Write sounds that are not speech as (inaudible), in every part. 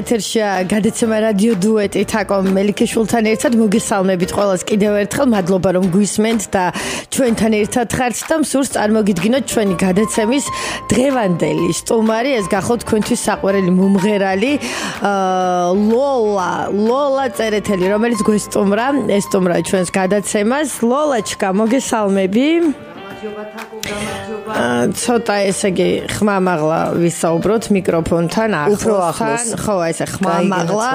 ეთერშია გადაცემა რადიო დუეტი. თაკო მელიქიშვილთან ერთად მოგესალმებით ყველას. კიდევ ერთხელ მადლობა რომ გვისმენთ და ჩვენთან ერთად ხართ და მსურს წარმოგიდგინოთ ჩვენი გადაცემის დღევანდელი სტუმარი. ეს გახოთ თქვენთვის საყვარელი მომღერალი ლოლა ლოლა წერეთელი რომელიც გვესტუმრა ეს სტუმრა ჩვენს გადაცემას. ლოლაჩკა მოგესალმები გამარჯობა თაკო გამარჯობა. ცოტა ესე იგი ხმამაღლა ვისაუბროთ მიკროფონთან ახლოსთან. ხო ესე ხმამაღლა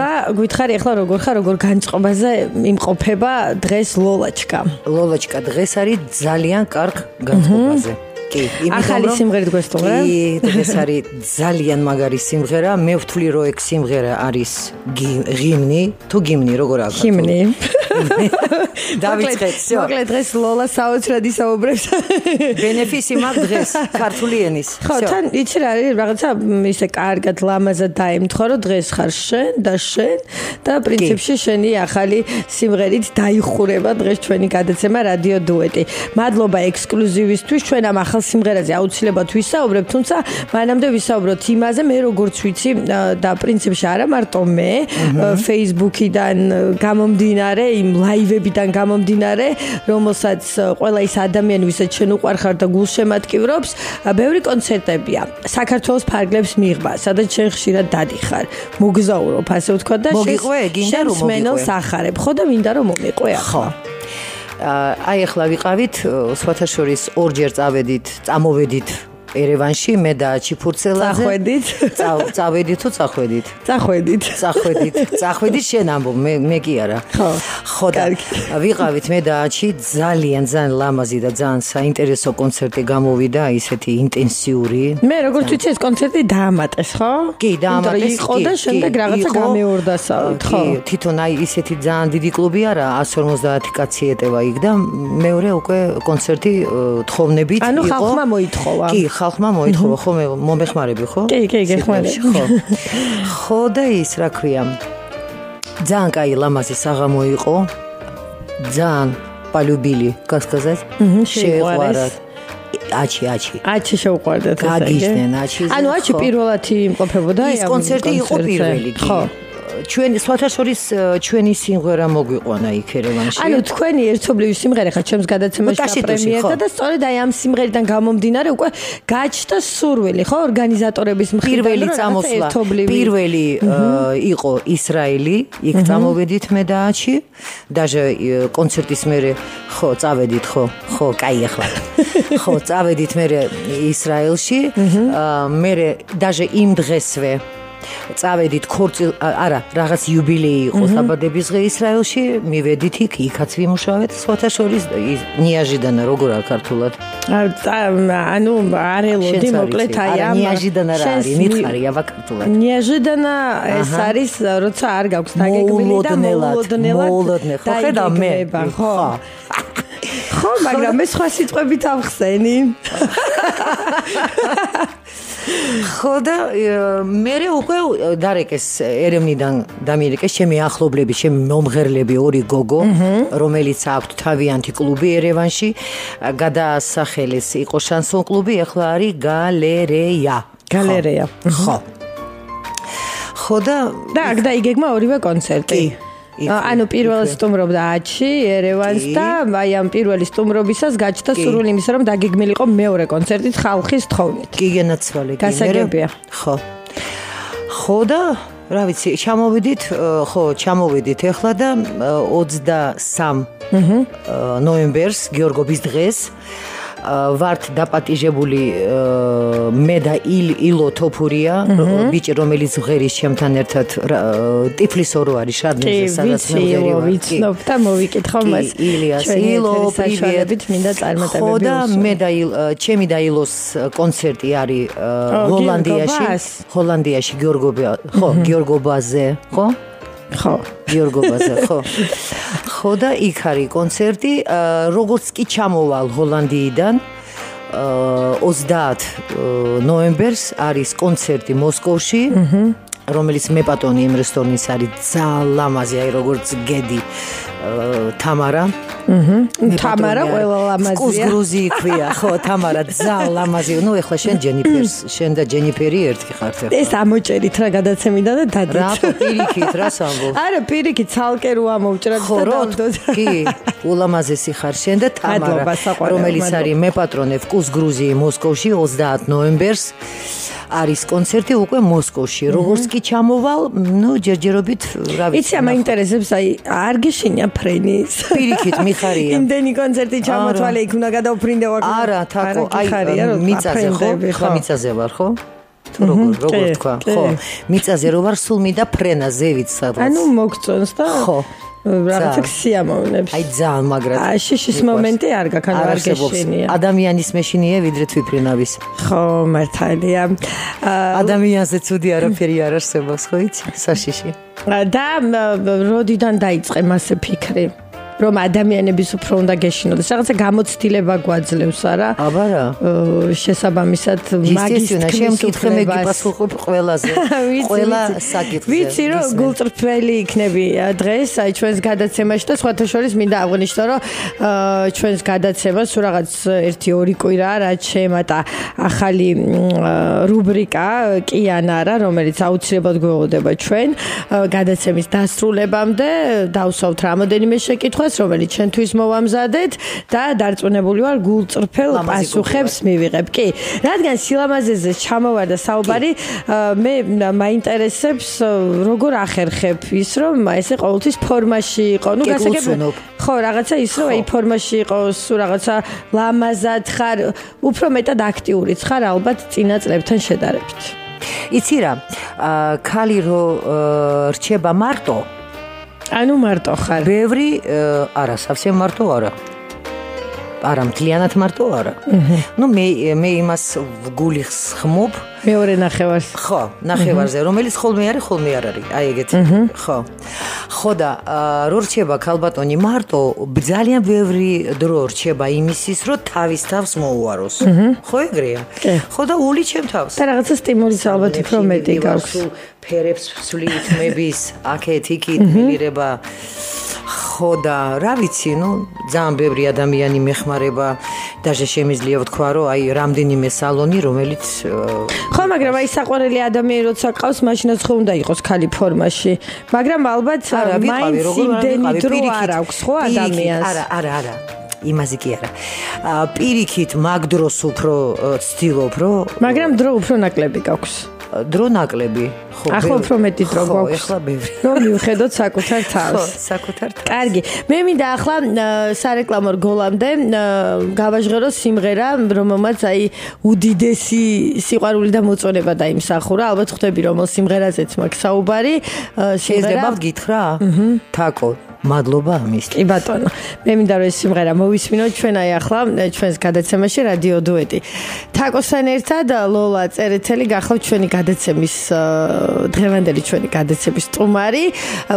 და გითხარი ახლა როგორ ხარ როგორ განწყობაზე იმყოფება დღეს ლოლაჩკა? ლოლაჩკა დღეს არის ძალიან კარგ განწყობაზე კი, იმიტომ რომ ახალი სიმღერით გვესტუმრა. კი, ეს არის ძალიან მაგარი სიმღერა. მე ვთვლი რომ ეგ სიმღერა არის გიმნი, თუ გიმნი როგორ აქვს? გიმნი. (laughs) დავიწყეთ, всё. მოკლედ დღეს ლოლა საოცრად ისაუბრებს. ბენეფისი (laughs) მაქვს დღეს ქართული ენის. ხო, თან იცი რა არის, რაღაცა ისე კარგად ლამაზად დაემთხო რომ დღეს ხარ შენ და შენ და პრინციპში შენი ახალი სიმღერით დაიხურება დღეს ჩვენი გადაცემა რადიო დუეტი. მადლობა ექსკლუზივისთვის ჩვენ ამ ახალ ახალ სიმღერაზე აუცილებლად ვისაუბრებ, თუმცა მანამდე ვისაუბროთ იმაზე, მე როგორც ვიცი და პრინციპში არა მარტო მე, Facebook-იდან გამომდინარე, იმ ლაივებიდან გამომდინარე, რომელსაც ყველა ის ადამიანი, ვისაც შენ უყარხარ და გულშემატკივრობს, ბევრი კონცერტებია. საქართველოს ფარგლებს მიღება, სადაც შენ ხშირად დადიხარ. მოგზაურობ, ასე ვთქვა და შენ გინდა რომ მოგიყვე. ახარებ, ხო და მინდა რომ მომიყვე ახლა. ხო. აი ახლა ვიყავით სხვათა შორის ორჯერ წავედით, წამოვედით ერევანში მე და ჩიფურცელაძე. წახვედით. წავედით თუ წახვედით? წახვედით. წახვედით. წახვედით შენ ამბობ მე მე კი არა. ხო ხო და ვიყავით მე და აჩი ძალიან ძალიან ლამაზი და ძალიან საინტერესო კონცერტი გამოვიდა ისეთი ინტენსიური. მე როგორც ვიცი ეს კონცერტი დაამატეს ხო? კი დაამატეს იყო და შემდეგ რაღაცა გამეორდა საერთოდ ხო? კი თვითონ აი ისეთი ძალიან დიდი კლუბი არა 150 კაცი ეტევა იქ და მეორე უკვე კონცერტი თხოვნებით იყო. ანუ ხალხმა მოითხოვა. კი ხალხმა მოითხოვა ხო მე მომეხმარები ხო? კი, კი, გეხმარები. ხო. ხო და ის რა ქვია? ძალიან кай ლამაზი საღამო იყო. ძალიან полюбили, как сказать? შეყვარეს. აჩი, აჩი. აჩი შეყვარდათ ესე. გაგიშდნენ აჩი. ანუ აჩი პირველად იმყოფებოდა აი ამ კონცერტი იყო პირველი. ხო. ჩვენ სხვათა შორის ჩვენი სიმღერა მოგვიყვანა იქ ერევანში. ანუ თქვენი ერთობლივი სიმღერა ხა ჩემს გადაცემაში პრემიერა და სწორედ აი ამ სიმღერიდან გამომდინარე უკვე გაჩნდა სურვილი, ხო, ორგანიზატორების მხრიდან პირველი წამოსვლა. პირველი იყო ისრაელი, იქ წამოვედით მე და აჩი. даже კონცერტის მერე ხო, წავედით ხო, ხო, кай ახლა. (laughs) ხო, წავედით მე ისრაელში. მე даже იმ დღესვე წავედით ქორწილ არა რაღაც იუბილეი იყო საბადების დღე ისრაელში. მივედით იქ იქაც ვიმუშავეთ სხვათა შორის. ნიაჟიდან როგორა ქართულად? ანუ არელოდი მოკლედ აი ამ ნიაჟიდან არა არის მითხარი აბა ქართულად. ნიაჟიდან ეს არის როცა არ გაქვს დაგეგმილი და მოულოდნელად ხო ხედა მე ხო. (laughs) ხო მაგრამ მე სხვა სიტყვებით ავხსენი (laughs) ხო და მე უკვე დარეკეს ერევნიდან დამირეკეს ჩემი ახლობლები, ჩემი მომღერლები ორი გოგო, რომელიც აქვთ თავიანთი კლუბი ერევანში, გადაასახელეს იყო შანსონ კლუბი, ახლა არის გალერეა. გალერეა. ხო. ხო და და აქ დაიგეგმა ორივე კონცერტი. კი. ანუ პირველ სტუმრობდა აჩი ერევანს და აი ამ პირველი სტუმრობისას გაჩნდა სურვილი იმისა რომ დაგეგმილიყო მეორე კონცერტით ხალხის თხოვნით. კი გენაცვალე კი გასაგებია. ხო. ხო და რა ვიცი, ჩამოვიდით, ხო, ჩამოვიდით ახლა და 23 ნოემბერს გიორგობის დღეს ვართ დაპატიჟებული მე და ილო თოფურია ბიჭი რომელიც ღერის ჩემთან ერთად ტიფლის ორო არის შადნეზე სადაც მე ღერი ვარ. ვიცნობ და მოვიკითხო მას. ილიას ილო პრივეტ მინდა წარმატებები ხო და მე და ჩემი და ილოს კონცერტი არის ჰოლანდიაში ჰოლანდიაში გიორგობი ხო გიორგობაზე ხო ხო. გიორგობაზე ხო. (laughs) ხო და იქ არის კონცერტი როგორც კი ჩამოვალ ჰოლანდიიდან 30 ნოემბერს არის კონცერტი მოსკოვში რომელიც მე პატონი იმ რესტორნის არის ძალიან ლამაზი აი როგორც გედი თამარა. აჰა თამარა ყველა ლამაზია. კუს გრუზი ქვია ხო თამარა ძალ ლამაზი. ნუ ეხლა შენ ჯენიფერს შენ და ჯენიფერი ერთი ხართ ეხლა. ეს ამოჭერით რა გადაცემიდან და დადით. რა პირიქით რა სამბო. არა პირიქით ცალკე რო ამოვჭრათ და დავდოთ კი ულამაზესი ხარ შენ და თამარა. რომელიც არის მე პატრონე კუს გრუზი მოსკოვში 30 ნოემბერს. არის კონცერტი უკვე მოსკოვში. როგორც კი ჩამოვალ, ნუ ჯერჯერობით, რა ვიცი. იცი, მაინტერესებს, აი, არ გეშინია ფრენის. პირიქით მიხარია. იმდენი კონცერტი ჩამოთვალე, იქ უნდა გადავფრინდე ვარ. არა, თაკო, აი, მიწაზე ხო? ხო, მიწაზე ვარ, ხო? თუ როგორ როგორ თქვა, ხო. მიწაზე რო ვარ, სულ მინდა ფრენა ზევით სადღაც. ანუ მოგწონს და ხო. რაღაცა ქსიამოვნებს. აი ძალიან მაგრად. აი შიშის მომენტი არ გაქვს, არ გეშინია. ადამიანის მეშინია ვიდრე თვითფრინავის. ხო, მართალია. ადამიანზე ცუდი არაფერი არ არსებობს, ხო იცი? საშიში. და როდიდან დაიწყე მასე ფიქრი? რომ ადამიანების უფრო უნდა გეშინოდეს. რაღაცა გამოცდილება გვაძლევს, არა? აბა რა. შესაბამისად მაგის შემკითხე მე გიპასუხებ ყველაზე. (laughs) ყველა საკითხზე. ვიცი რომ გულწრფელი იქნები დღეს, აი ჩვენს გადაცემაში და სხვათა შორის მინდა აღვნიშნო, რომ ჩვენს გადაცემას სულ რაღაც 1-2 კვირა რაც შემატა ახალი რუბრიკა კიანარა, რომელიც აუცილებლად გვეღოდება ჩვენ გადაცემის დასრულებამდე. დავსვავთ რამოდენიმე შეკითხვა შემთხვევას, რომელიც ჩვენთვის მოვამზადეთ და დარწმუნებული ვარ გულწრფელ პასუხებს მივიღებ. კი, რადგან სილამაზეზე ჩამოვარ და საუბარი, მე მაინტერესებს როგორ ახერხებ ის, რომ ესე ყოველთვის ფორმაში იყო. ნუ გასაგებია. ხო, რაღაცა ის, რომ აი ფორმაში იყოს, რაღაცა ლამაზად ხარ, უფრო მეტად აქტიური ხარ ალბათ წინა წლებთან შედარებით. იცი რა, ქალი რო რჩება მარტო, ანუ მარტო ხარ. ბევრი არა, სავსე მარტო არა. არა, მთლიანად მარტო არა. ნუ მე მე იმას გულიხს ხმობ. მეორე ნახევარს. ხო, ნახევარზე, რომელიც ხოლმე არის, ხოლმე არ არის. აი ეგეთი. ხო. ხო და რო რჩება ქალბატონი მარტო, ძალიან ბევრი დრო რჩება იმისის, რომ თავის თავს მოუაროს. ხო ეგრეა? ხო და ული ჩემ თავს. და რაღაცა სტიმულის ალბათ უფრო მეტი გაქვს. ფერებს ვსვლით მების აქეთ იქით მილირება ხო და რა ვიცი ნუ ძალიან ბევრი ადამიანი მეხმარება დაჟე შემიძლია ვთქვა რომ აი რამდენიმე სალონი რომელიც ხო მაგრამ აი საყვარელი ადამიანი როცა ყავს მაშინაც ხო უნდა იყოს ქალი ფორმაში მაგრამ ალბათ მაინც იმდენი დრო არ აქვს ხო ადამიანს არა არა არა იმაზე კი არა. პირიქით მაგ დროს უფრო ცდილობ რომ მაგრამ დრო უფრო ნაკლები გაქვს. დრო ნაკლები. ხო, ახლა უფრო მეტი დრო გვაქვს. ახლა ბევრი. რომ მივხედოთ საკუთარ (laughs) თავს. ხო, საკუთარ თავს. კარგი. მე მინდა ახლა სარეკლამო რგოლამდე გავაჟღერო სიმღერა, რომელმაც აი უდიდესი სიყვარული და მოწონება დაიმსახურა. ალბათ ხვდები რომ სიმღერაზეც მაქვს საუბარი. შეიძლება გითხრა? აჰა. თაკო მადლობა ამის. კი ბატონო. მე მინდა რომ ეს სიმღერა მოვისმინოთ ჩვენ აი ახლა ჩვენს გადაცემაში რადიო დუეტი. თაკოსთან ერთად ლოლა წერეთელი გახლავთ ჩვენი გადაცემის დღევანდელი ჩვენი გადაცემის სტუმარი.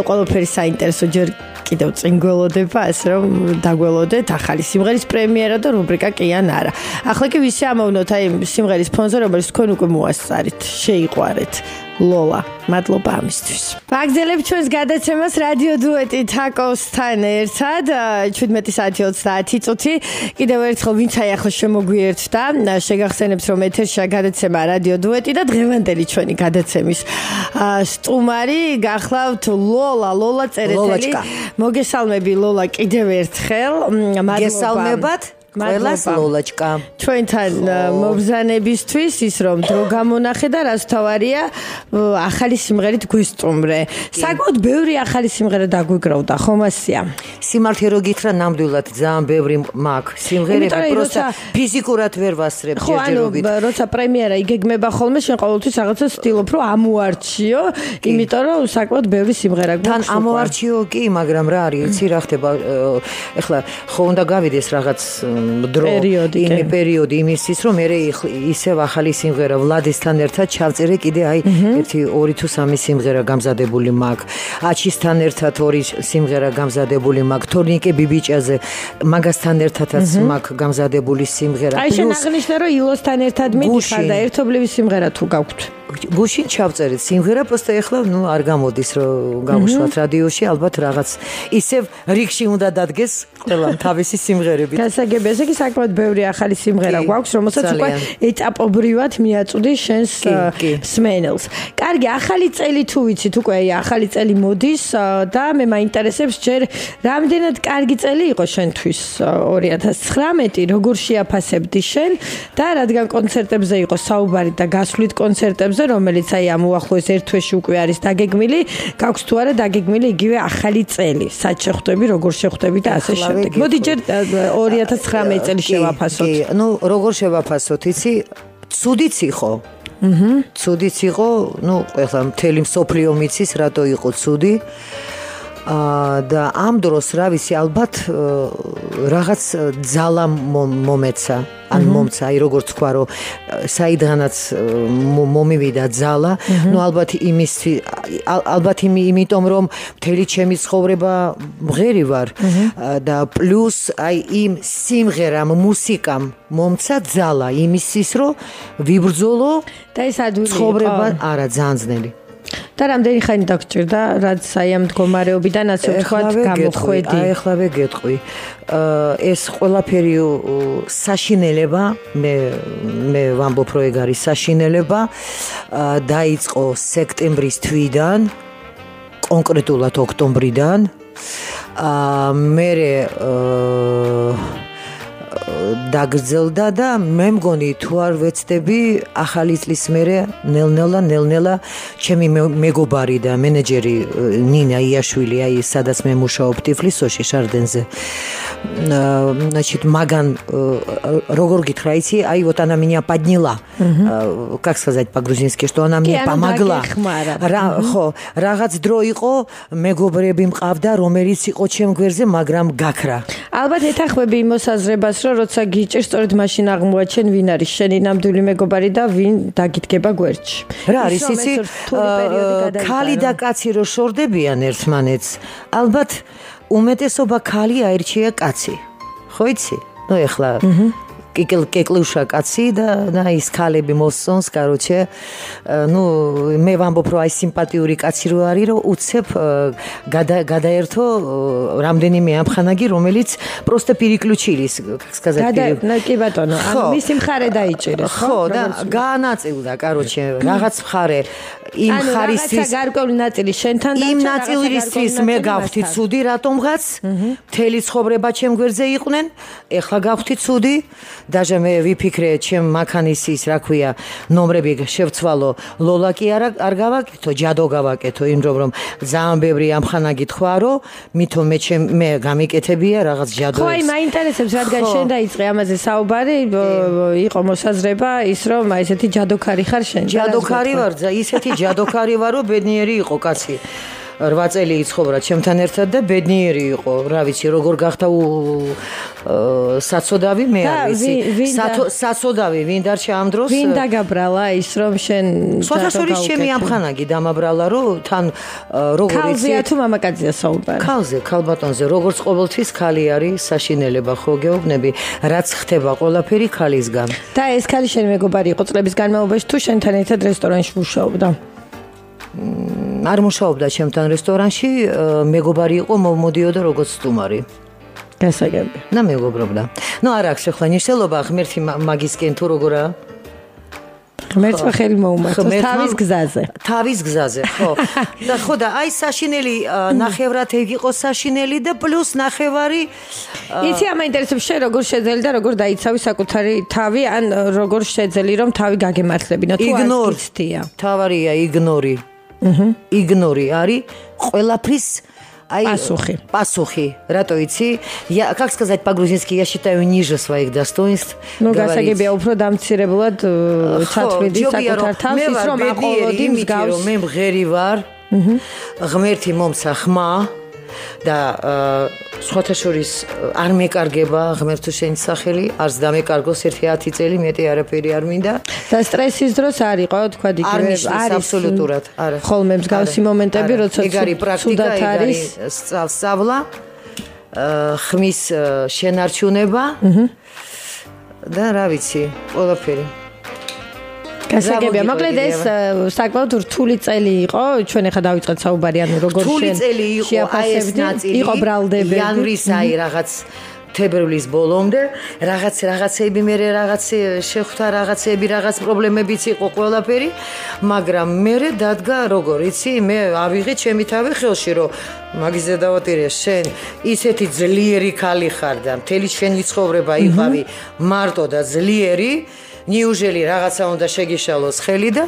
ყველაფერი საინტერესო ჯერ კიდევ წინ გველოდება, ასე რომ დაგველოდეთ ახალი სიმღერის პრემიერა და რუბრიკა კი ან არა. ახლა კი ვისი ამოვნოთ აი სიმღერის ფონზე, რომელიც თქვენ უკვე მოასწარით, შეიყვარეთ. ლოლა, მადლობა ამისთვის. ვაგზელებ ჩვენს გადაცემას რადიო დუეტი თაკოსთან ერთად 17 საათი 30 წუთი. კიდევ ერთხელ ვინც აი ახლა შემოგვიერთდა, შეგახსენებთ რომ ეთერშია გადაცემა რადიო დუეტი და დღევანდელი ჩვენი გადაცემის სტუმარი გახლავთ ლოლა, ლოლა წერეთელი. მოგესალმები ლოლა კიდევ ერთხელ. მადლობა. გესალმებათ. ყველას ლოლაჭკა ჩვენთან მობზანებისთვის ის რომ დრო გამონახე და რაც თავარია ახალი სიმღერით გვესტუმრე საკუთოდ ბევრი ახალი სიმღერა დაგვიგროვდა ხომ ასია სიმართლე რო გითხრა ნამდვილად ძალიან ბევრი მაქვს სიმღერები პროსტა ფიზიკურად ვერ ვასრებ ჯერჯერობით ხო ანუ როცა პრემიერა იგეგმება ხოლმე შენ ყოველთვის რაღაცა სტილობ რომ ამოარჩიო იმიტომ რომ საკუთოდ ბევრი სიმღერა გვაქვს თან ამოარჩიო კი მაგრამ რა არის იცი რა ხდება ეხლა ხო უნდა გავიდეს რაღაც დრო იმი პერიოდი იმისის რომ მე ისევ ახალი სიმღერა ვლადისთან ერთად ჩავწერე კიდე აი ერთი ორი თუ სამი სიმღერა გამზადებული მაქვს. აჩისთან ერთად ორი სიმღერა გამზადებული მაქვს. თორნიკე ბიბიჭაზე მაგასთან ერთადაც მაქვს გამზადებული სიმღერა. აი შენ აღნიშნე რომ ილოსთან ერთად მიდიხარ და ერთობლივი სიმღერა თუ გაქვთ გუშინ ჩავწერეთ სიმღერა, просто ეხლა ნუ არ გამოდის რომ გავუშვათ რადიოში, ალბათ რაღაც ისევ რიგში უნდა დადგეს ყველა თავისი სიმღერები. გასაგები, ესე იგი საკმაოდ ბევრი ახალი სიმღერა გვაქვს, რომელსაც უკვე ეტაპობრივად მიაწვდი შენს სმენელს. კარგი, ახალი წელი თუ ვიცით, უკვე აი ახალი წელი მოდის და მე მაინტერესებს ჯერ რამდენად კარგი წელი იყო შენთვის 2019, როგორ შეაფასებდი შენ და რადგან კონცერტებზე იყო საუბარი და გასვლით კონცერტებზე, რომელიც აი ამ უახლოეს ერთ თვეში უკვე არის დაგეგმილი, გაქვს თუ არა დაგეგმილი იგივე ახალი წელი, სად შეხვდები, როგორ შეხვდები და ასე შემდეგ. მოდი ჯერ 2019 წელი შევაფასოთ. კი, ну, როგორ შევაფასოთ, იცი? ცუდიც იყო. აჰა. ცუდიც იყო, ну, ყველა მთელი მსოფლიო მიცის, რატო იყო ცუდი. და ამ დროს რა ვიცი ალბათ რაღაც ძალა მომეცა ან მომცა აი როგორც თქვა რომ საიდღანაც მომივიდა ძალა. ну ალბათ იმის ალბათ იმიტომ რომ მთელი ჩემი ცხოვრება მღერი ვარ. და პლუს აი იმ სიმღერამ მუსიკამ მომცა ძალა. იმისის რომ ვიბრძოლო და ეს ადვილი ცხოვრება არა ძანძნელი და რამდენი ხანი დაგჭირდა რაც აი ამ მდგომარეობიდან ასე ვთქვათ გამოხვედი? აი ახლავე გეტყვი. ეს ყველაფერი საშინელება მე მე ვამბობ რომ ეგ არის საშინელება დაიწყო სექტემბრის თვიდან კონკრეტულად ოქტომბრიდან. აა მე აა დაგრძელდა და მე მგონი თუ არ ვეცდები ახალი წლის მერე ნელ-ნელა ნელ-ნელა ჩემი მეგობარი და მენეჯერი ნინა იაშვილი აი სადაც მე მუშაობ ტიფლისოში შარდენზე значит маган როგორ გითხრა იცი აი вот она меня подняла как сказать по-грузински что она мне помогла. რა ხო რაღაც დრო იყო მეგობრები მყავდა რომელიც იყო ჩემ გვერდზე მაგრამ გაქრა ალბათ ეთანხმები იმ მოსაზრებას რომ როცა გიჭირს სწორედ მაშინ აღმოაჩენ ვინ არის შენი ნამდვილი მეგობარი და ვინ დაგიდგება გვერდში. რა არის ისი? ქალი და კაცი რო შორდებიან ერთმანეთს, ალბათ უმეტესობა ქალი აირჩია კაცი. ხო იცი? ну ეხლა კეკლუშა კაცი და და ის ქალები მოსწონს, короче, ну, მე ვამბობ რომ აი სიმპათიური კაცი რო არის, რომ უცებ გადაერთო რამდენიმე ამხანაგი, რომელიც просто переключились, как сказать, пере... да, კი ბატონო, ან მისი მხარე დაიჭირეს, ხო? ხო, და განაწილდა, короче, რაღაც მხარე იმ ხარისის რაღაცა გარკვეული ნაწილი შენთან და იმ ნაწილისთვის მე გავხდი ცუდი რატომღაც? მთელი ცხოვრება ჩემ გვერდზე იყვნენ ეხლა გავხდი ცუდი. დაჟე მე ვიფიქრე ჩემ მანქანის რა ქვია ნომრები შევცვალო. ლოლა კი არ არ გავაკეთო ჯადო გავაკეთო იმ რომ ძალიან ბევრი ამხანა გითხვა რომ მითო მე ჩემ მე გამიკეთებია რაღაც ჯადო ხო აი მაინტერესებს რადგან შენ დაიწყე ამაზე საუბარი იყო მოსაზრება ის რომ აი ესეთი ჯადოქარი ხარ შენ ჯადოქარი ვარ ისეთი ჯადოქარი ვარო ბედნიერი იყო კაცი. 8 წელი იცხოვრა ჩემთან ერთად და ბედნიერი იყო. რა ვიცი როგორ გახდა საცოდავი? მე არ ვიცი. საცოდავი ვინ დარჩა ამ დროს? ვინ დაგაბრალა ის რომ შენ სოთასურის ჩემი ამხანაგი დამაბრალა რომ თან როგორ იცი ქალზეა თუ მამაკაცია საუბარი? ქალზე ქალბატონზე როგორც ყოველთვის ქალი არის საშინელება ხო გეუბნები? რაც ხდება ყველაფერი ქალისგან. და ეს ქალი შენ მეგობარი იყო წლების განმავლობაში თუ შენთან ერთად რესტორანში მუშაობდა არ მუშაობდა ჩემთან რესტორანში, მეგობარი იყო, მომოდიოდა როგორც სტუმარი. გასაგები. და მეგობრობდა. ნუ არ აქვს ახლა ნიშნულობა ღმერთი მაგისკენ თუ როგორა? ღმერთმა ხელი მოუმართოს თავის გზაზე. თავის გზაზე, ხო. (laughs) და ხო და აი საშინელი ნახევრად იყო საშინელი და პლუს ნახევარი იცი ამა ინტერესებს შე როგორ შეძელი და როგორ დაიცავი საკუთარი თავი ან როგორ შეძელი რომ თავი გაგემართლებინო თუ არ იცთია. თავარია იგნორი. იგნორი არის ყველაფრის აი пасухи пасухи рато იცი я как сказать по-грузински я считаю ниже своих достоинств ну გასაგებია უფრო დამცირებლად ჩათვლიდი საკუთარ თავს ის რომ აყოლოდი მსგავს მე მღერი ვარ ღმერთი მომცა ხმა და სხვათა შორის არ მეკარგება ღმერთო შენი სახელი, არც დამეკარგოს ერთი 10 წელი მეტი არაფერი არ მინდა. და სტრესის დროს არ იყო, თქვა იგივე არის აბსოლუტურად, არა. ხოლმე მსგავსი მომენტები, როცა ეგ არის პრაქტიკა, არის სწავლა, ხმის შენარჩუნება. და რა ვიცი, ყველაფერი. გასაგებია, მოკლედ ეს საკმაოდ რთული წელი იყო, ჩვენ ახლა დავიწყეთ საუბარი, ანუ როგორ შენ რთული წელი იყო, აი ეს ნაწილი იყო ბრალდები. იანვრის აი რაღაც თებერვლის ბოლომდე. რაღაც რაღაცეები მე რაღაც შეხვდა რაღაცეები რაღაც პრობლემებიც იყო ყველაფერი. მაგრამ მე დადგა როგორ იცი მე ავიღე ჩემი თავი ხელში რომ მაგის ზედავატირე შენ ისეთი ძლიერი ხალი ხარ და მთელი შენი ცხოვრება იყავი მარტო და ძლიერი ნიუჟელი რაღაცა უნდა შეგიშალოს ხელი და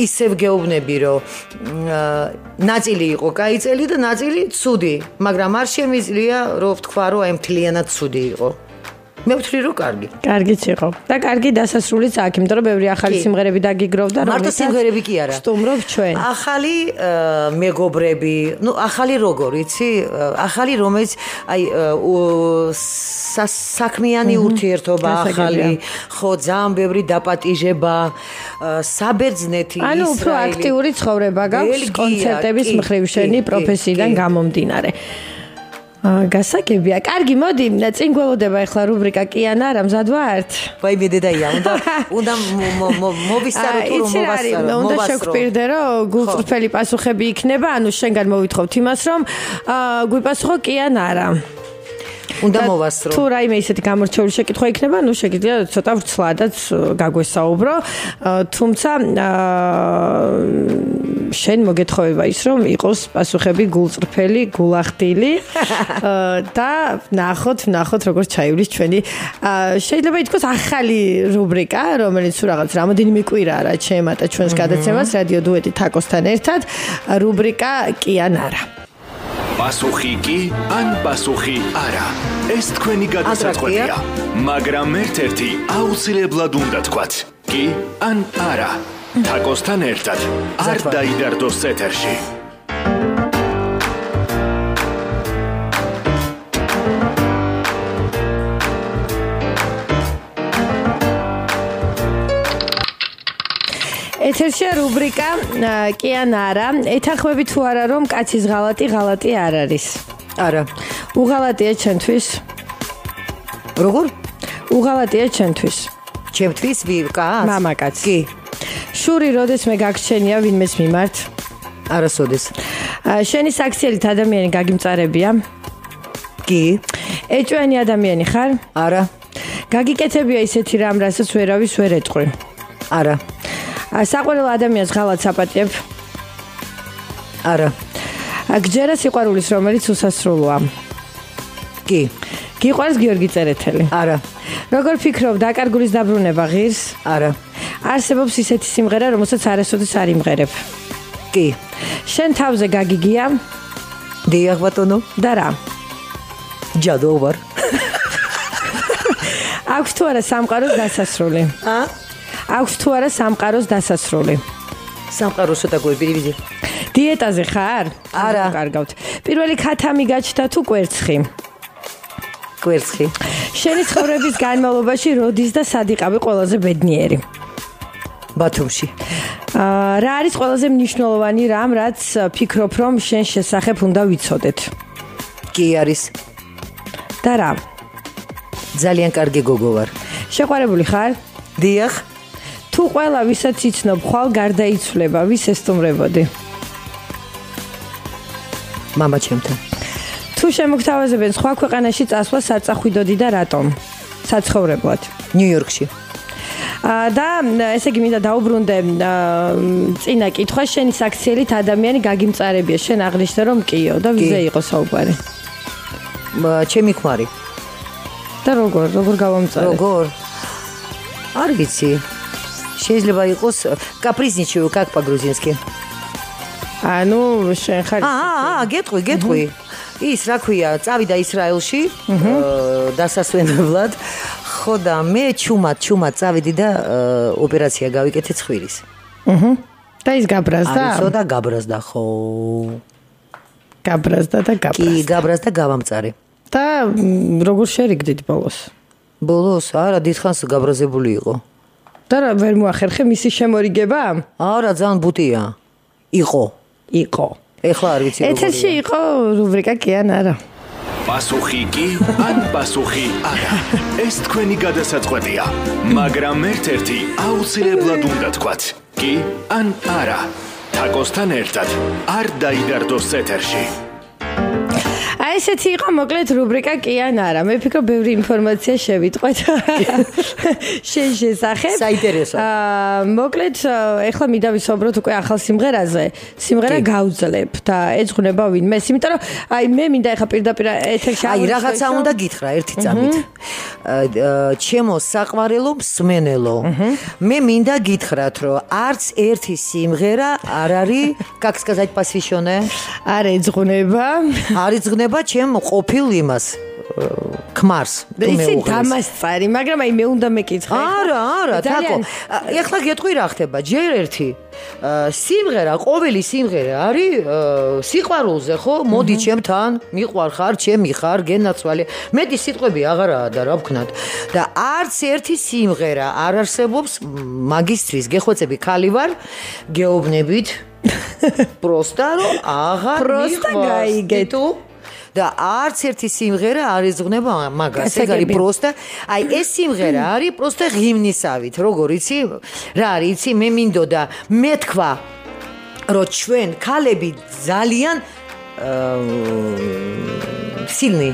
ისევ გეუბნები რომ ნაწილი იყო კაი წელი და ნაწილი ცუდი მაგრამ არ შემიძლია რომ ვთქვა რომ აი მთლიანად ცუდი იყო მე ვთვლი რომ კარგი. კარგიც იყო. და კარგი დასასრულიც აქვს, იმიტომ რომ ბევრი ახალი სიმღერები დაგიგროვდა, რომ მარტო სიმღერები კი არა. სტუმრობ ჩვენ. ახალი მეგობრები, ну ახალი როგორ, იცი? ახალი რომელიც აი საქმიანი ურთიერთობა ახალი, ხო, ძალიან ბევრი დაპატიჟება, საბერძნეთი, ისრაელი. ანუ უფრო აქტიური ცხოვრება გაქვს კონცერტების მხრივ შენი პროფესიიდან გამომდინარე. გასაგებია. კარგი, მოდი, წინ გველოდება ახლა რუბრიკა კი ან არა, მზად ვართ? ვაი მე დედაია, უნდა (laughs) უნდა მოვისარო თუ რომ მოვასარო. უნდა შეგპირდე რომ გულწრფელი პასუხები იქნება, ანუ შენგან მოვითხოვთ იმას, რომ გვიპასუხო კი ან არა. უნდა მოვასწრო. თუ რაიმე ისეთი გამორჩეული შეკითხვა იქნება, ნუ შეგიძლია ცოტა ვრცლადაც გაგვესაუბრო. თუმცა შენ მოგეთხოვება ის, რომ იყოს პასუხები გულწრფელი, გულახდილი და ნახოთ, ნახოთ როგორ ჩაივლის ჩვენი შეიძლება ითქვას ახალი რუბრიკა, რომელიც თუ რაღაც რამოდენიმე კვირაა რა ჩემატა ჩვენს გადაცემას რადიო დუეტი თაკოსთან ერთად, რუბრიკა კი ან არა. პასუხი კი ან პასუხი არა. ეს თქვენი გადაწყვეტია. მაგრამ ერთ-ერთი აუცილებლად უნდა თქვათ. კი ან არა. თაკოსთან ერთად. არ დაიდარდოს ეთერში. ეთერშია რუბრიკა კი ან არა. ეთანხმები თუ არა რომ კაცის ღალატი ღალატი არ არის? არა. უღალატია ჩემთვის. როგორ? უღალატია ჩემთვის. ჩემთვის ვიკაც? მამაკაც. კი. შური როდეს მე გაგჩენია ვინმეს მიმართ? არასოდეს. შენი საქციელით ადამიანი გაგიმწარებია? კი. ეჭვიანი ადამიანი ხარ? არა. გაგიკეთებია ისეთი რამ, რასაც ვერავის ვერ ეტყვი? არა. საყვარელ ადამიანს ღალატს აპატიებ? არა. გჯერა სიყვარულის რომელიც უსასრულოა? კი. გიყვარს გიორგი წერეთელი? არა. როგორ ფიქრობ, დაკარგულის დაბრუნება ღირს? არა. არსებობს ისეთი სიმღერა, რომელსაც არასოდეს არ იმღერებ? კი. შენ თავზე გაგიგია? დიახ ბატონო. და რა? ჯადო ვარ. აქვს თუ არა სამყაროს დასასრული? ა? აქვს თუ არა სამყაროს დასასრული? სამყაროს ცოტა გვებირი. დიეტაზე ხარ? არა. კარგავთ. პირველი ქათამი გაჩნდა თუ კვერცხი? კვერცხი. შენი ცხოვრების განმავლობაში როდის და სად იყავი ყველაზე ბედნიერი? ბათუმში. აა რა არის ყველაზე მნიშვნელოვანი რამ, რაც ფიქრობ რომ შენ შესახებ უნდა ვიცოდეთ? კი არის. და რა? ძალიან კარგი გოგო ვარ. შეყვარებული ხარ? დიახ. თუ ყველა ვისაც იცნობ ხვალ გარდაიცვლება, ვის ესტუმრებოდი? მამაჩემთან. თუ შემოგთავაზებენ სხვა ქვეყანაში წასვლა საწახვიდოდი და რატომ? საცხოვრებლად. ნიუ-იორკში. და ესე იგი მინდა დაუბრუნდე წინა კითხვა შენი საქციელით ადამიანი გაგიმწარებია შენ აღნიშნე რომ კიო და ვიზე იყო საუბარი ჩემი ქმარი და როგორ როგორ გავამწარე როგორ არ ვიცი შეიძლება იყოს კაპრიზნიჩი, как по-грузински. ანუ შენ ხარ აა, აა, გეტყვი, გეტყვი. ის რა ქვია, წავიდა ისრაელში დასასვენებლად. ხო და მე ჩუმად, ჩუმად წავიდი და ოპერაცია გავიკეთე ცხვირის. აჰა. და ის გაბრაზდა? აიცო და გაბრაზდა, ხო. გაბრაზდა და გაბრაზდა. კი, გაბრაზდა გავამწარე. და როგორ შერიგდით ბოლოს? ბოლოს არა, დიდხანს გაბრაზებული იყო. და რა ვერ მოახერხე მისი შემორიგება? არა, ძალიან ბუტია. იყო. იყო. ეხლა არ ვიცი როგორია. ეთერში იყო რუბრიკა კი ან არა? პასუხი კი ან პასუხი არა. ეს თქვენი გადასაწყვეტია, მაგრამ ერთ-ერთი აუცილებლად უნდა თქვათ. კი ან არა. თაკოსთან ერთად არ დაიდარდოს ეთერში. აი ესეთი იყო მოკლედ რუბრიკა კი ან არა. მე ფიქრობ ბევრი ინფორმაცია შევიტყვეთ. შენ შესახებ. საინტერესო. აა მოკლედ ეხლა მინდა ვისაუბროთ უკვე ახალ სიმღერაზე. სიმღერა გავძლებ და ეძღნება ვინმე. იმიტომ რომ აი მე მინდა ეხლა პირდაპირ ეთერში აი რაღაცა უნდა გითხრა ერთი წამით. ჩემო საყვარელო მსმენელო. მე მინდა გითხრათ რომ არც ერთი სიმღერა არ არის, как сказать посвящённая? არ ეძღვნება. არ ეძღვნება ეხება ჩემ ყოფილ იმას ქმარს თუ მე უღრეს. ისი დამასწარი, მაგრამ აი მე უნდა მეკითხე. არა, არა, (laughs) თაკო. ეხლა გეტყვი რა ხდება? ჯერ ერთი სიმღერა, ყოველი სიმღერა არის სიყვარულზე, ხო? მოდი ჩემთან, მიყვარ ხარ, ჩემი ხარ, გენაცვალე. მეტი სიტყვები აღარაა და რა ვქნათ. და არც ერთი სიმღერა არ არსებობს მაგისტრის გეხვეწები ხალი ვარ, გეუბნებით. (laughs) პროსტა რომ აღარ მიყვარს. პროსტა გაიგე თუ და არც ერთი სიმღერა არ ეზღნება მაგას. ეგ არის პროსტა. აი ეს სიმღერა არის პროსტა ღიმნისავით. როგორ იცი? რა არის? იცი მე მინდოდა მე თქვა რომ ჩვენ ქალები ძალიან სილნი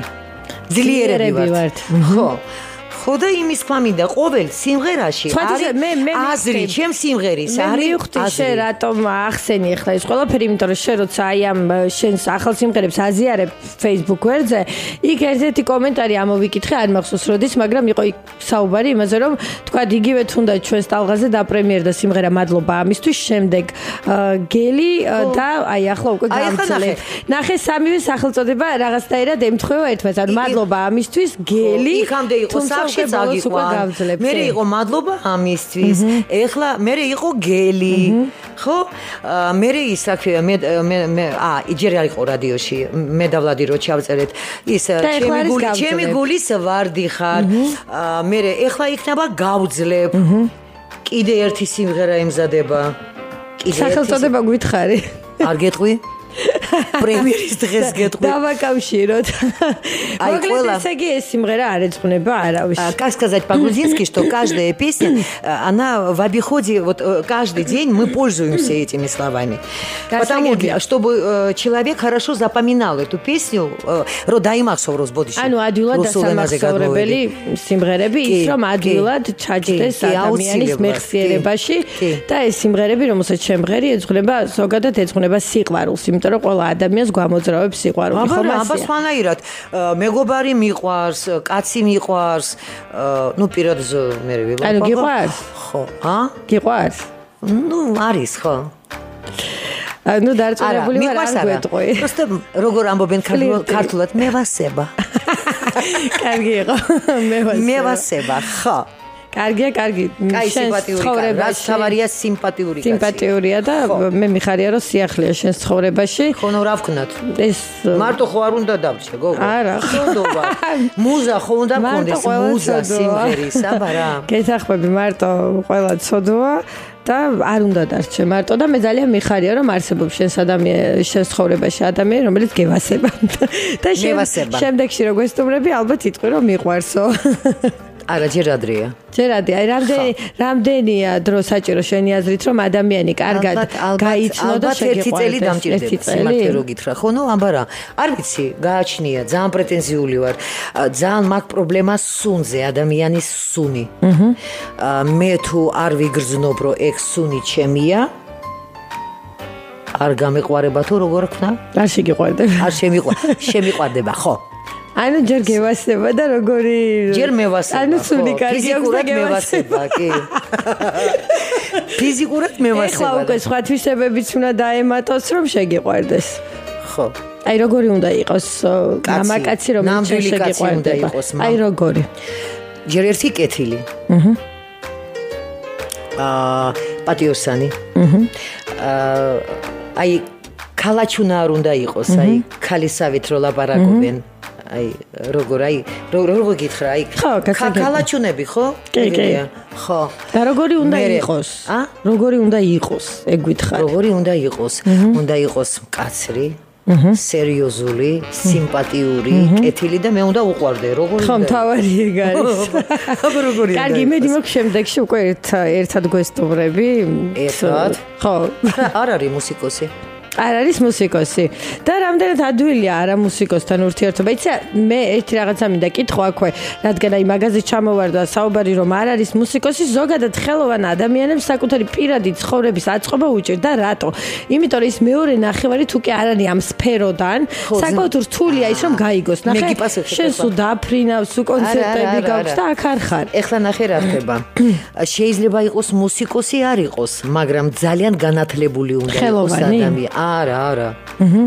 ძლიერები ვართ. ხო. ხო და იმის ფამინდა ყოველ სიმღერაში არის მე მე აზრი ჩემ სიმღერის არის მივხვდი შე რატომ ახსენი ახლა? ეს ყველაფერი იმიტომ რომ შე როცა აი ამ შენს ახალ სიმღერებს აზიარებ Facebook ვერძე იქ ერთ-ერთი კომენტარი ამოვიკითხე არ მახსოვს როდის მაგრამ იყო იქ საუბარი იმაზე რომ თქვა იგივე თუნდაც ჩვენს ტალღაზე დაპრემიერდა სიმღერა მადლობა ამისთვის შემდეგ გელი და აი ახლა უკვე გამძლე. ნახე სამივე სახელწოდება რაღაცნაირად ემთხვევა ერთმანეთს ანუ მადლობა ამისთვის გელი იქამდე იყო სახში ხალხშიც აგიყვან. მე იყო მადლობა ამისთვის. ეხლა მე იყო გელი. ხო? მე ის აქ მე მე ა იჯერ იყო რადიოში. მე და ვლადი რო ჩავწერეთ. ის ჩემი გული, ჩემი გულის ვარდი ხარ. მე ეხლა იქნება გავძლებ. კიდე ერთი სიმღერა ემზადება. კიდე სახელწოდება გითხარი. არ გეტყვი? პრემიერის დღეს გეტყვი. დავაკავშიროთ. აი ყველა ესე იგი ეს სიმღერა არ ეძღვნება არავის. Как сказать по-грузински, что каждая песня, она в обиходе вот каждый день мы пользуемся этими словами. Потому чтобы человек хорошо запоминал эту песню, родаимахсов розбодиш. ანუ ადვილად დასამახსოვრებელი სიმღერები ის რომ ადვილად ჩაჯდეს ადამიანის მეხსიერებაში და ეს სიმღერები რომელსაც შემღერი ეძღვნება ზოგადად ეძღვნება სიყვარულს, იმიტომ რომ ყველა ადამიანს გამოძრავებს სიყვარული ხომ ასე? აბა სხვანაირად, მეგობარი მიყვარს, კაცი მიყვარს, ну პირად მე ვიყავ. ანუ გიყვარს? ხო, ა? გიყვარს? ну არის ხო. ანუ დარწმუნებული ვარ არ გვეტყვი. просто როგორ ამბობენ ქართულად მევასება. (laughs) კარგი იყო. (laughs) მევასება. მევასება, ხო. კარგია, კარგი. კაი სიმპათიური, რაც თავარია სიმპათიური კაცი. სიმპათიურია და მე მიხარია რომ სიახლეა შენს ცხოვრებაში. ხონო რა ვქნათ? ეს მარტო ხო არ უნდა დავრჩე, გოგო? არა, ხონდობა. (laughs) მუზა ხო უნდა გქონდეს მუზა სიმღერის, აბარა. (laughs) გეთახმები მარტო ყველა ცოდოა. და არ უნდა დარჩე მარტო და მე ძალიან მიხარია რომ არსებობს შენს ადამიანს შენს ცხოვრებაში ადამიანი რომელიც გევასება (laughs) და შემდეგში რო გვესტუმრები ალბათ იტყვი რომ მიყვარსო არა ჯერ ადრეა ჯერ ადრე აი რამდენი რამდენია დრო საჭირო? შენი აზრით რომ ადამიანი კარგად გაიცნო და შეგიყვარდეს ერთი წელი დამჭირდება სიმართლე რო გითხრა. ხო ნუ აბარა არ ვიცი გააჩნია ძალიან პრეტენზიული ვარ. ძალიან მაგ პრობლემას სუნზე ადამიანის სუნი. მე თუ არ ვიგრძნობ რომ ეგ სუნი ჩემია არ გამეყვარება თუ როგორ ხნა? არ შეგიყვარდება. არ შემიყვარ, შემიყვარდება, ხო? ანუ ჯერ გევასება და როგორი ჯერ მევასება ანუ სული კარგი აქვს და გევასება. კი. (laughs) ფიზიკურად მევასება ეხლა უკვე სხვა თვისებებიც უნდა დაემატოს რომ შეგიყვარდეს. ხო. აი როგორი უნდა იყოს მამაკაცი რომელიც შეგიყვარდება? აი როგორი? ჯერ ერთი კეთილი. აჰა აა პატიოსანი. აჰა აი კალაჩუნა არ უნდა იყოს აი ქალისავით რო ლაპარაკობენ. აჰა აი როგორ აი როგორ გითხრა აი კალაჩუნები ხო? კი კი. ხო. და როგორი უნდა იყოს? ა? როგორი უნდა იყოს? ეგ გითხარ. როგორი უნდა იყოს? უნდა იყოს მკაცრი. სერიოზული, სიმპათიური, კეთილი და მე უნდა უყვარდე, როგორი ხომ თავარი (laughs) ეგ არის. როგორი? კარგი, მე დიმოქ შემდეგში უკვე ერთ ერთად გვესტუმრები. ერთად? ხო. (laughs) არ არის მუსიკოსი. არ არის მუსიკოსი და რამდენად ადვილია არა მუსიკოსთან ურთიერთობა. იცი მე ერთი რაღაცა მინდა კითხვა აქვე, რადგან აი მაღაზიაში ჩამოვარდა საუბარი რომ არ არის მუსიკოსი, ზოგადად ხელოვან ადამიანებს საკუთარი პირადი ცხოვრების აწყობა უჭირდა რატო? იმიტომ რომ ის მეორე ნახევარი თუ კი არ არის ამ სფეროდან, საკუთარ რთულია ის რომ გაიგოს. ნახე. შენ სულ დაფრინავს, სულ კონცერტები გაქვს და აქ არ ხარ. ეხლა ნახე რა ხდება. (coughs) შეიძლება იყოს მუსიკოსი არ იყოს, მაგრამ ძალიან განათლებული უნდა იყოს ადამიანი. არა, არა. აჰა.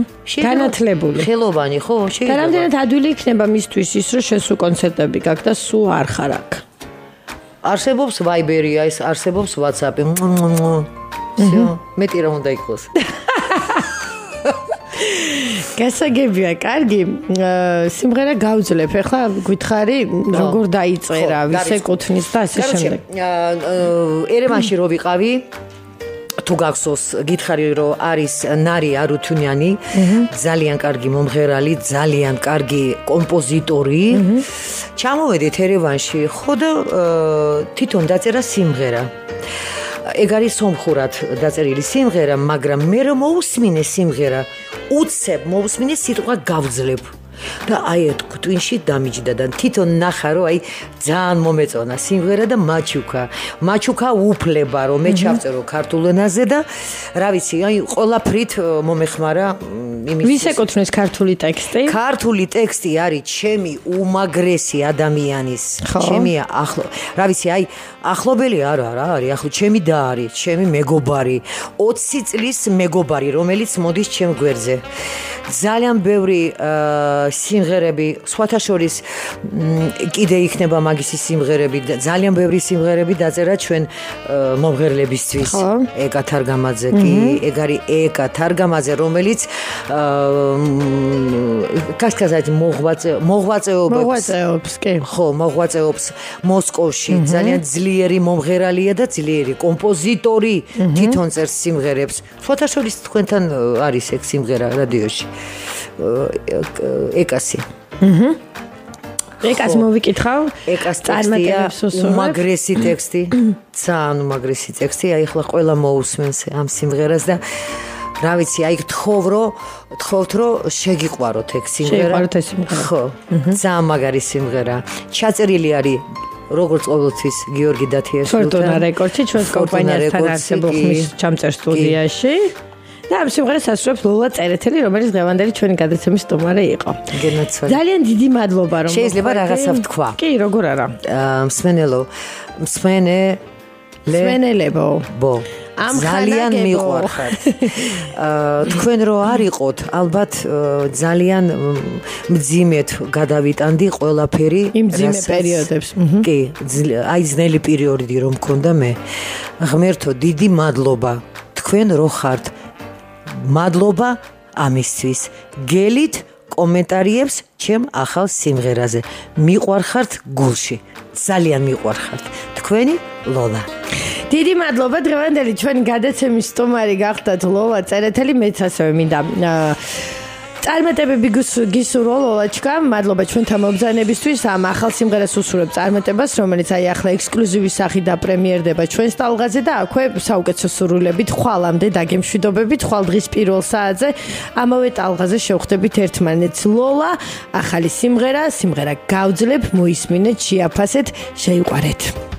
განათლებული. ხელოვანი ხო? შეიძლება. და რამდენად ადვილი იქნება მისთვის ის, რომ შენ სულ კონცერტები გაქვს და სულ არ ხარ აქ. არსებობს Viber-ი, ეს არსებობს WhatsApp-ი. всё, მეტი რა უნდა იყოს. (laughs) გასაგებია, კარგი. სიმღერა გავძლებ. ეხლა გითხარი, როგორ დაიწერა, ვის ეკუთვნის და ასე შემდეგ. ერევანში რო ვიყავი, თუ გახსოვს გითხარი რომ არის ნარი არუთუნიანი ძალიან კარგი მომღერალი ძალიან კარგი კომპოზიტორი. ჩამოვედით ერევანში ხო და თვითონ დაწერა სიმღერა. ეგ არის სომხურად დაწერილი სიმღერა მაგრამ მე რომ მოусმინე სიმღერა უცებ მოусმინე სიტყვა გავძლებ. და აი ეს კვტვინში დამიჯდა და თვითონ ნახა რომ აი ძალიან მომეწონა სიმღერა და მაჩუკა მაჩუკა უფლება რომ მე ჩავწერო ქართულ ენაზე და რა ვიცი აი ყოლაფრით მომეხმარა იმის ვის ეკუთვნის ქართული ტექსტი? ქართული ტექსტი არის ჩემი უმაგრესი ადამიანის. ჩემი ახლო რა ვიცი აი ახლობელი არა რა არის ახლო ჩემი და არის ჩემი მეგობარი. 20 წლის მეგობარი რომელიც მოდის ჩემ გვერდზე. ძალიან ბევრი სიმღერები, სხვათა შორის კიდე იქნება მაგისი სიმღერები და ძალიან ბევრი სიმღერები დაწერა ჩვენ მომღერლებისთვის. ეკა თარგამაძე კი, ეგ არის ეკა თარგამაძე, რომელიც კასკაზად მოღვაწე მოღვაწეობს. მოღვაწეობს, კი. ხო, მოღვაწეობს მოსკოვში. ძალიან ძლიერი მომღერალია და ძლიერი კომპოზიტორი, თვითონ წერს სიმღერებს. სხვათა შორის თქვენთან არის ეგ სიმღერა რადიოში. ეკასი. აჰა. ეკას მოვიკითხავ. ეკას ტექსტია, უმაგრესი ტექსტი. ძალიან უმაგრესი ტექსტი. აი ახლა ყველა მოусმენს ამ სიმღერას და რა ვიცი, აი თხოვ რომ თხოვთ რომ შეგიყვაროთ ეგ სიმღერა. შეგიყვაროთ ეს სიმღერა. ხო. ძალიან მაგარი სიმღერა. ჩაწერილი არის როგორც ყოველთვის გიორგი დათიაშვილთან. ფორტუნა რეკორდში ჩვენს კომპანიასთან არსებულ ხმის ჩამწერ სტუდიაში. და ამ სიმღერას ასრულებს ლოლა წერეთელი, რომელიც დღევანდელი ჩვენი გადაცემის სტუმარი იყო. გენაცვალე. ძალიან დიდი მადლობა რომ შეიძლება რაღაცა ვთქვა. კი, როგორ არა? მსმენელო, მსმენე მსმენელებო. ბო. ამ ძალიან მიყვარხართ. (laughs) თქვენ რო არიყოთ, ალბათ ძალიან მძიმეთ გადავიტანდი ყველაფერი იმ მძიმე პერიოდებს. კი, აი ძნელი პერიოდი რომ მქონდა მე. ღმერთო, დიდი მადლობა. თქვენ რო ხართ მადლობა ამისთვის. გელით კომენტარიებს ჩემ ახალ სიმღერაზე. მიყვარხართ გულში. ძალიან მიყვარხართ. თქვენი ლოლა. დიდი მადლობა დღევანდელი ჩვენი გადაცემის სტუმარი გახდათ ლოლა წერეთელი მეც ასევე მინდა წარმატებები გისურვო ლოლაჩკა მადლობა ჩვენთან მობზანებისთვის ამ ახალ სიმღერას უსურვებ წარმატებას რომელიც აი ახლა ექსკლუზივის სახით დაპრემიერდება ჩვენს ტალღაზე და აქვე საუკეთესო სურვილებით ხვალამდე დაგემშვიდობებით ხვალ დღის პირველ საათზე. ამავე ტალღაზე შევხვდებით ერთმანეთს. ლოლა ახალი სიმღერა სიმღერა გავძლებ მოისმინეთ შეაფასეთ შეიყვარეთ